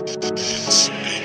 It's.